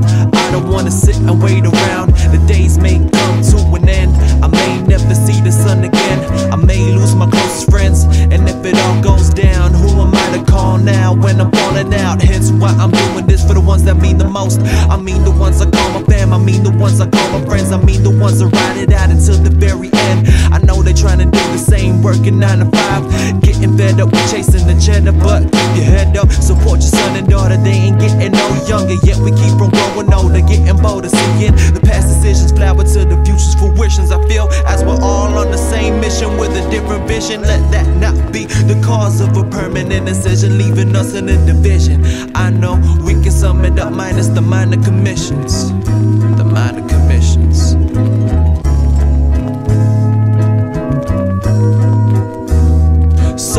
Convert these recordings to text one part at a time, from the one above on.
I don't wanna sit and wait around. The days may come to an end. I may never see the sun again. I may lose my closest friends. And if it all goes down, who am I to call now when I'm falling out? Hence why I'm doing this for the ones that mean the most. I mean the ones I call my fam. I mean the ones I call my friends. I mean the ones that ride it out until the very end. I know they're trying to do working nine to five, getting fed up with chasing the cheddar. But keep your head up, support your son and daughter. They ain't getting no younger, yet we keep on growing older, getting bolder, seeing the past decisions flower to the future's fruitions. I feel as we're all on the same mission with a different vision. Let that not be the cause of a permanent decision, leaving us in a division. I know we can sum it up minus the minor commissions,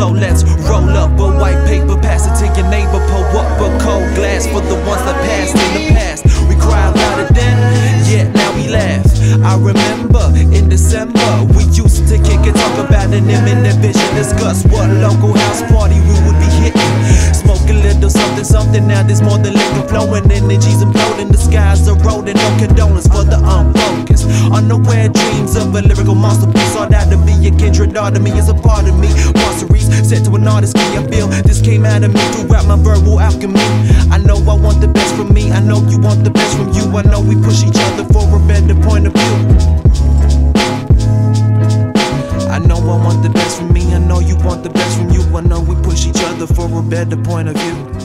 So let's roll up a white paper, pass it to your neighbor, pour up a cold glass for the ones that passed in the past. We cry it then, yeah, now we laugh. I remember in December we used to kick and talk about an imminent vision, discuss what local house party we would be hitting. Smoke a little something, something. Now there's more than liquor flowing, energies imploding, the skies are eroding. No condolence for the unfocused, unaware dreams of a lyrical masterpiece. Sought out to be a kindred daughter, me is a part of me. Monsteries set to an artist key. I feel this came out of me throughout my verbal alchemy. I know I want the best from me. I know you want the best from you. I know we push each other for a better point of view. I know I want the best from me. I know you want the best from you. I know we push each other for a better point of view.